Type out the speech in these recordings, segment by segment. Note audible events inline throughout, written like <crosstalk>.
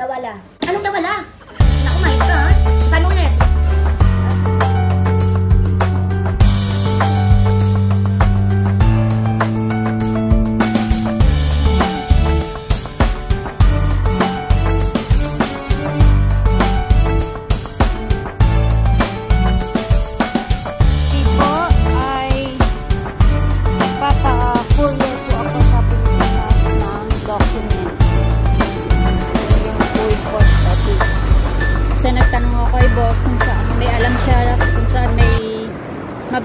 Dawala. Anong dawala?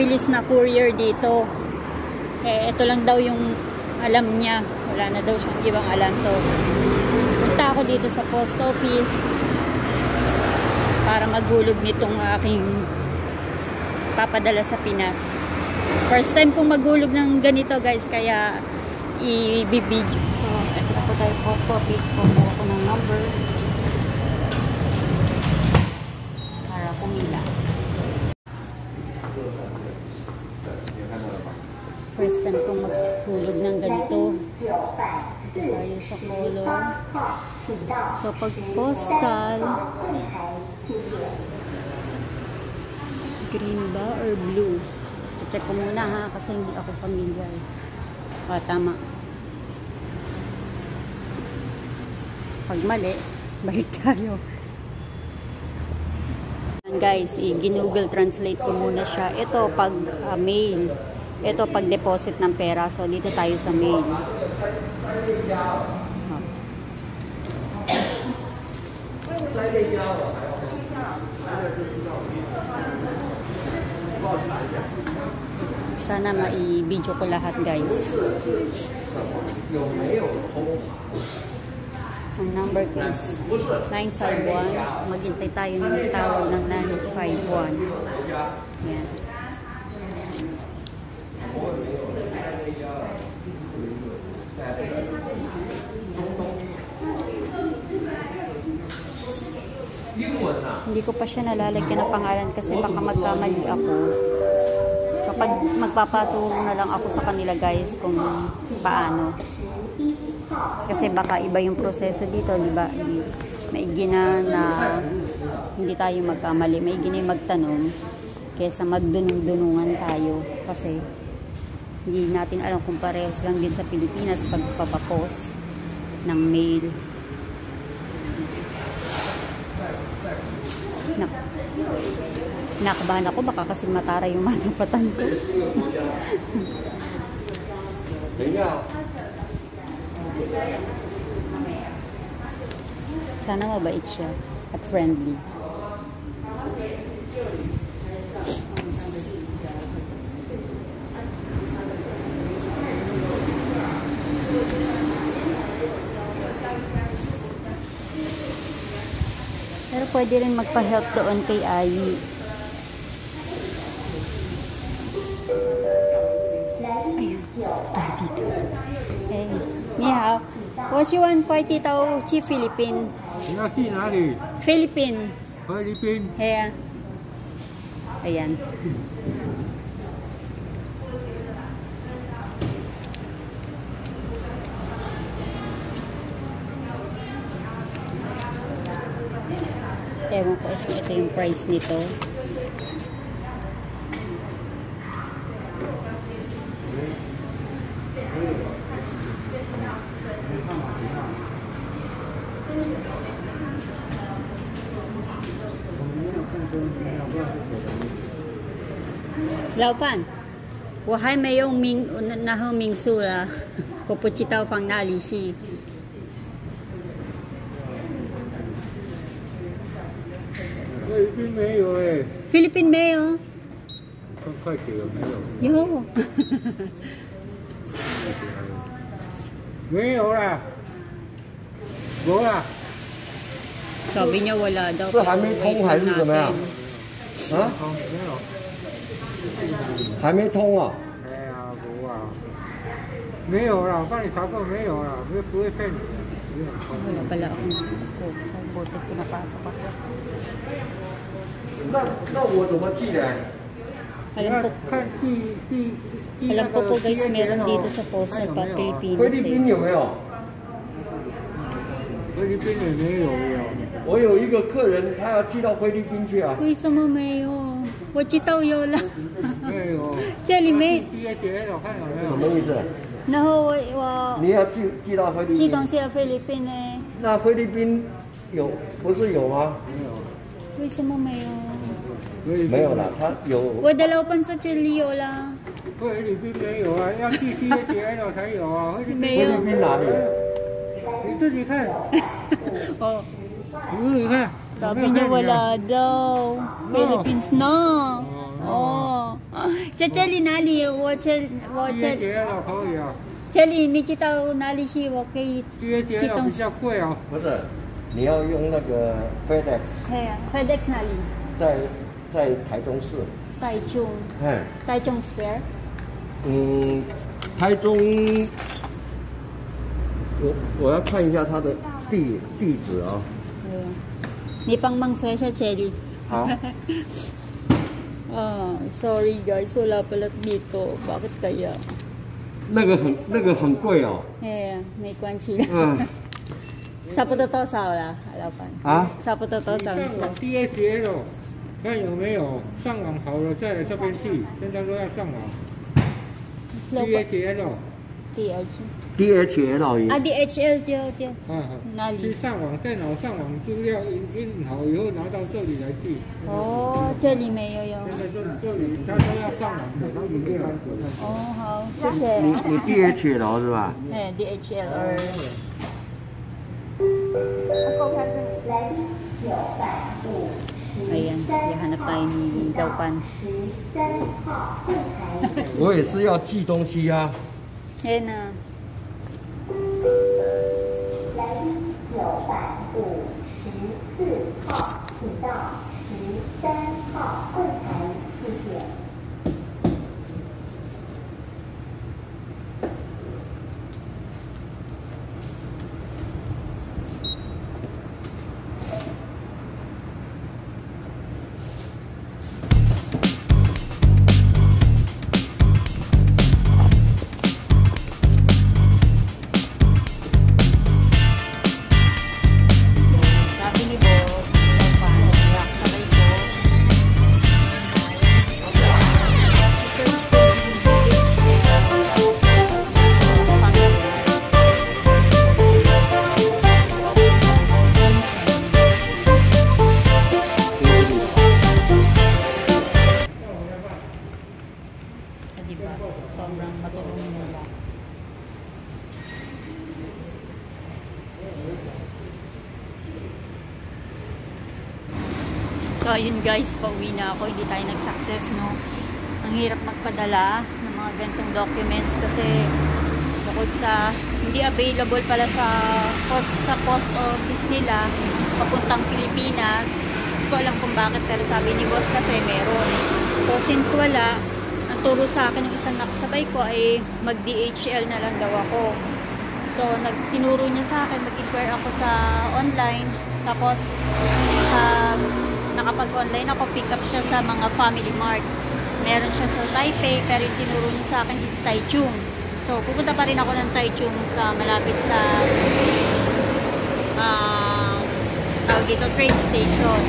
Mabilis na courier dito. Eh, ito lang daw yung alam niya. Wala na daw siyang ibang alam. So, punta ako dito sa post office para magulog nitong aking papadala sa Pinas. First time kong magulog ng ganito guys, kaya i-video. So, ito na po tayo post office. Kumuha ko ng number. Para pumila. First time kong magulog ng ganito. Ito tayo sa color. So, pag postal, green ba or blue? check ko muna ha kasi hindi ako familiar. Ah, tama. Pag mali, <laughs> balik tayo. Guys, i-google translate ko muna siya. Ito pag ah, mail. Ito pag deposit ng pera. So dito tayo sa mail. Ah. Sana mai-video ko lahat guys. Ang number is 951. Maghintay tayo ng tawag ng 951. Yan. Hindi ko pa siya nalalagyan ng pangalan kasi baka magkamali ako. So, pag magpapaturo na lang ako sa kanila guys kung paano. Kasi baka iba yung proseso dito, di ba? Maigi na na hindi tayo magkamali. Maigi na yung magtanong kesa magdunong-dunungan tayo. Kasi hindi natin alam kung parehas lang din sa Pilipinas pag papapost ng mail. Nak Nakabahan ako, baka kasi matara yung <laughs> matapatan ko. Sana mabait siya at friendly. pwede rin magpa-help doon kay Ayi. Ayun, ah, dito. Eh, ni hao. What you want party tao chi Philippine? Ya chi nari? Philippine. Philippine. Yeah. Ayan. Ewan ko ito, ito yung price nito. Laupan, 我还没有明然后民宿了，我不知道放哪里去。 필리핀 메이오에 필리핀 메이오 컴파이트요 요 메이오라 뭐라 Sabi niya wala daw. Sa hami tong hai gì na yan? Ha? Hami tong à? Mấy hồ nào, các anh có mấy hồ nào, mấy cuối phên. Wala pala akong code. Sa code pinapasok ako. 那那我怎么寄呢 ko, 看第第第那个 guys, 体验 meron 哦菲律宾 eh. 有没有？菲菲律宾也没有呀。我有一个客人，他要寄到菲律宾去啊。为什么没有？我知道有了，没有。<laughs> 这里没。D H L 看有没有？什么意思？然后我我你要寄寄到菲律宾？寄东西到菲律宾呢？那菲律宾有不是有吗？没有。为什么没有？菲律宾没有了，他有。我的老板在这里有了，菲律宾没有啊，<laughs> 要去 D H L 才有啊。菲律宾没有菲律。宾哪里？你自己看，oh, <laughs> 你自己看。sabi niya wala daw. Philippines na. Oh. 在这里哪里？我这我这 H L 可以啊这里你知道哪里去？我可以寄 L 东西。比较贵啊。不是，你要用那个 FedEx，对呀，FedEx 哪里？在在台中市。台中。嗯。台中。嗯，台中，我我要看一下他的地地址啊、哦。对。你帮忙说一下这里。好。啊、<laughs> oh,，Sorry guys，我老不了米多，我不得呀。那个很那个很贵哦。哎呀，没关系。嗯。<laughs> 差不多多少了，老板？啊？差不多多少？在我 D A。看有没有上网好了再来这边寄，现在都要上网。D. H. DHL 也 Ah, DHL 就就啊，哪里去上网电脑上网资料印印好以后拿到这里来寄。哦，这里没有有。现在这里这里他都要上网的，他们一般哦，好，谢谢。你你 DHL 是吧？Eh, DHL. 哎呀你喊他帮你叫我我也是要寄东西呀天呐来一九百五十四号请到十三号柜台。So ayun guys, pauwi na ako. Hindi tayo nag-success, no? Ang hirap magpadala ng mga gantong documents kasi bukod sa hindi available pala sa post, sa post office nila papuntang Pilipinas. Hindi ko alam kung bakit pero sabi ni boss kasi meron. So since wala, ang turo sa akin ng isang nakasabay ko ay mag-DHL na lang daw ako. So, nagtinuro niya sa akin, mag-inquire ako sa online. Tapos, um, nakapag-online ako, pick up siya sa mga family mart. Meron siya sa Taipei, pero yung tinuro niya sa akin is Taichung. So, pupunta pa rin ako ng Taichung sa malapit sa um, tawag dito, train station.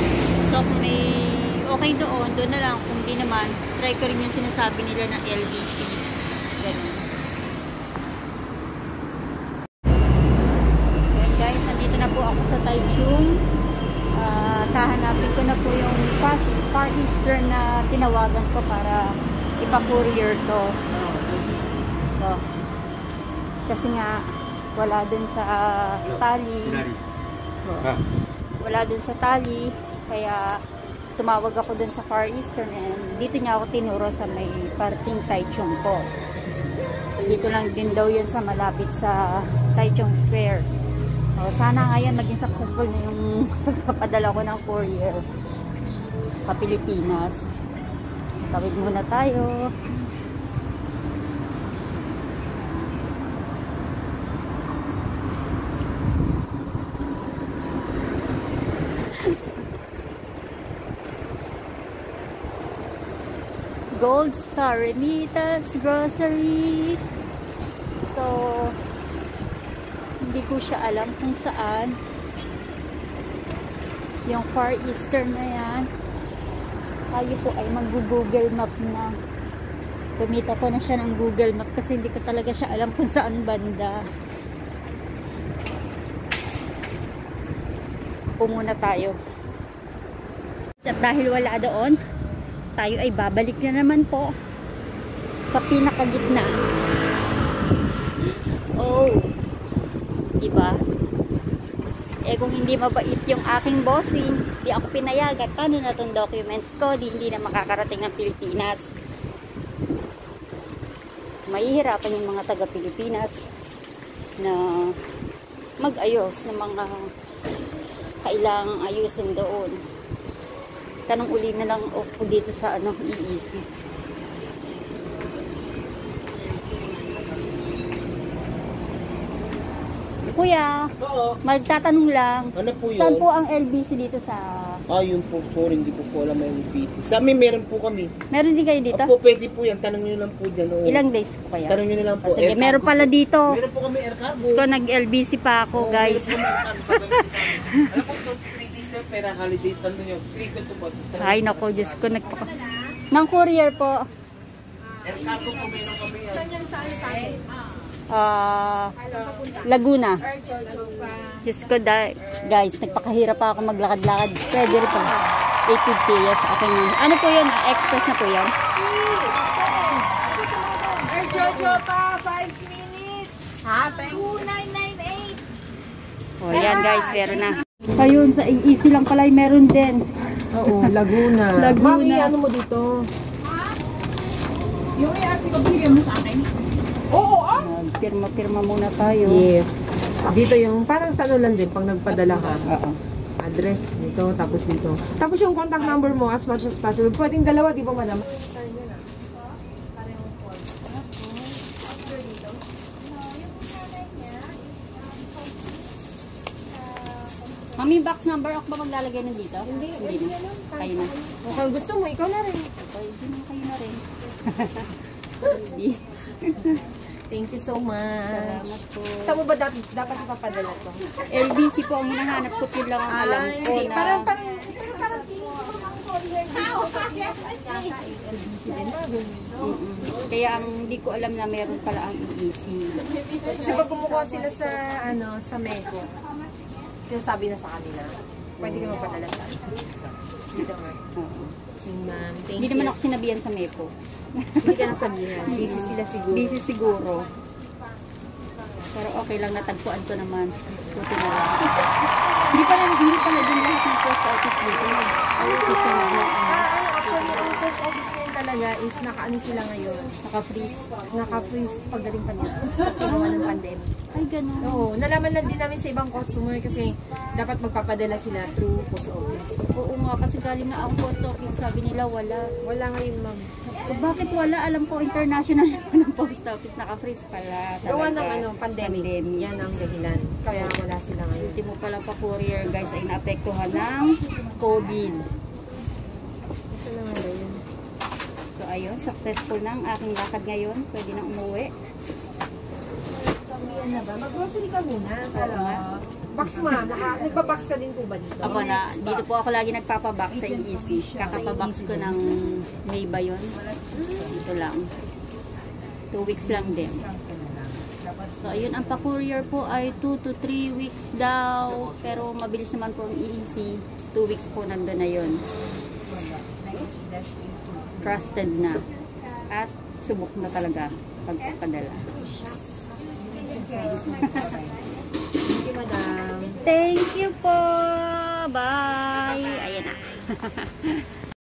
So, kung may okay doon, doon na lang. Kung di naman, try ko rin yung sinasabi nila ng LBC. Ganun. Ayan guys, nandito na po ako sa Taichung. Ah, kahanapin ko na po yung fast Far Eastern na tinawagan ko para ipa-courier to. So, kasi nga, wala dun sa tali. So, wala dun sa tali. Kaya, tumawag ako dun sa Far Eastern and dito niya ako tinuro sa may parting Taichung po. Dito lang din daw yun sa malapit sa Taichung Square. O, sana ngayon maging successful na yung <laughs> pagpapadala ko ng courier sa Pilipinas. Tawid muna tayo. Gold Star Remittance Grocery. So, hindi ko siya alam kung saan. Yung Far Eastern na yan. Tayo po ay mag-google map na. Kumita ko na siya ng Google Map kasi hindi ko talaga siya alam kung saan banda. Muna tayo. At dahil wala doon, tayo ay babalik na naman po sa pinakagitna. Oh. Diba? Eh kung hindi mabait yung aking bossing, di ako pinayagan. Paano na tong documents ko? Di, hindi na makakarating ng Pilipinas. Mahihirapan yung mga taga Pilipinas na mag-ayos ng mga kailangang ayusin doon. Tanong uli na lang ako dito sa ano, EEC. Kuya, Oo. magtatanong lang. Ano po yun? Saan po ang LBC dito sa... Ah, yun po. Sorry, hindi ko po alam yung busy. Sa amin, meron po kami. Meron din kayo dito? Opo, pwede po yan. Tanong nyo lang po dyan. oo. Ilang days po kaya? Tanong nyo na lang po. Ah, sige, Air meron cargo pala po. dito. Meron po kami air cargo. Diyos ko, nag-LBC pa ako, Oo, guys. meron po air cargo. Pagdating sa amin. <laughs> Alam po, 3 days na pera holiday. Tanong nyo. 3 to po. Tanong Ay, nyo nako, po. Diyos ko, nagpaka... Nang courier po. Air cargo po meron kami yan. Ah, Laguna. Diyos ko, da- guys, nagpakahirap pa ako maglakad-lakad. Pwede rin po. 850, yes, okay na. Ano po yun? Ah, Express na po yan? Air Jojo pa, 5 minutes. Ha? 2998. O, Oh, yan guys, meron na. Ayun, sa easy lang pala, ay meron din. Oo, Laguna. <laughs> Laguna. Mami, ano mo dito? Pirma-pirma muna tayo. Yes. Dito yung, parang sa ano lang din, pag nagpadala ka. Oo. Address dito, tapos dito. Tapos yung contact number mo as much as possible. Pwedeng dalawa, di ba madam? Mami, box number, ako ba maglalagay na dito? Hindi, hindi na. Kayo na. Kung gusto mo, ikaw na rin. Okay, hindi na kayo na rin. Hindi. <laughs> Thank you so much. Salamat po. Saan mo ba dapat, dapat ipapadala to? LBC po ang hinahanap ko, yun lang ang alam Ay, ko hindi. na... Parang, parang, parang, Mm-mm. Kaya ang hindi ko alam na meron pala ang EEC. Kasi pag kumukuha sila sa, ano, sa Meko, sinasabi na sa kanila, pwede ka magpadala sa Dito nga. Oo. Ma'am, thank Hindi you. naman ako sinabihan sa MEPO. Hindi ka nasabihan. Busy sila siguro. Busy siguro. Pero okay lang, natagpuan ko naman. Buti na lang. <laughs> hindi pala, hindi pala din lahat ng post office dito. Susunod na ano. Ah, actually, ang post office ngayon talaga is naka-ano sila ngayon. Naka-freeze. Naka-freeze pagdating pandemic. Kasi gawa ng pandemic. Ay, ganun. Oo, nalaman lang din namin sa ibang customer kasi dapat magpapadala sila through post office. Oo nga, kasi galing na ang post office, sabi nila wala. Wala ngayon, ma'am. Bakit wala? Alam ko, international <laughs> naman ng post office, naka-freeze pala. Gawa ng ano, pandemic. Pandemic. Yan ang dahilan. Kaya wala sila ngayon. Hindi mo pala pa courier guys ay naapektuhan ng COVID. Gusto naman ba yun? So ayun, successful na ang aking lakad ngayon. Pwede na umuwi. Sabihan na ba? Mag-grocery ka muna. Nga. Box ma'am, naka- nagbabox ka din po ba dito? Ako na, dito po ako lagi nagpapabox sa EEC. Kakapabox ko ng May ba yun? Dito lang. Two weeks lang din. So ayun, ang pa-courier po ay 2 to 3 weeks daw. Pero mabilis naman po ang EEC. 2 weeks po nandun na yun. Trusted na. At subok na talaga pagpapadala. Thank you, po! Bye! Ayan na. <laughs>